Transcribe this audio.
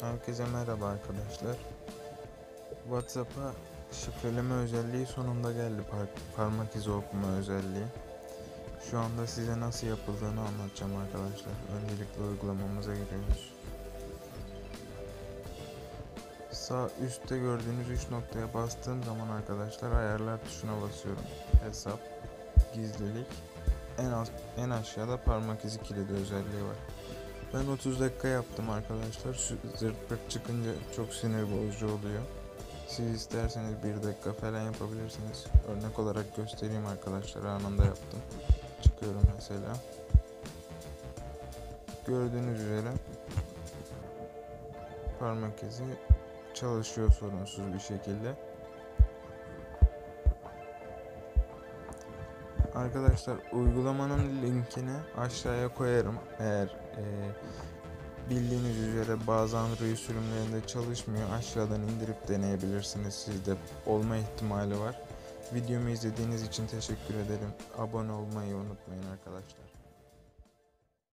Herkese merhaba arkadaşlar. WhatsApp'a şifreleme özelliği sonunda geldi. Par- parmak izi okuma özelliği. Şu anda size nasıl yapıldığını anlatacağım arkadaşlar. Öncelikle uygulamamıza giriyoruz. Sağ üstte gördüğünüz 3 noktaya bastığım zaman arkadaşlar ayarlar tuşuna basıyorum. Hesap, gizlilik, en az en aşağıda parmak izi kilidi özelliği var. Ben 30 dakika yaptım arkadaşlar. Şu zırt pırt çıkınca çok sinir bozucu oluyor. Siz isterseniz 1 dakika falan yapabilirsiniz. Örnek olarak göstereyim arkadaşlar. Anında yaptım. Çıkıyorum mesela. Gördüğünüz üzere parmak izi çalışıyor sorunsuz bir şekilde. Arkadaşlar uygulamanın linkini aşağıya koyarım. Eğer e, bildiğiniz üzere bazı Android sürümlerinde çalışmıyor. Aşağıdan indirip deneyebilirsiniz. Sizde olma ihtimali var. Videomu izlediğiniz için teşekkür ederim. Abone olmayı unutmayın arkadaşlar.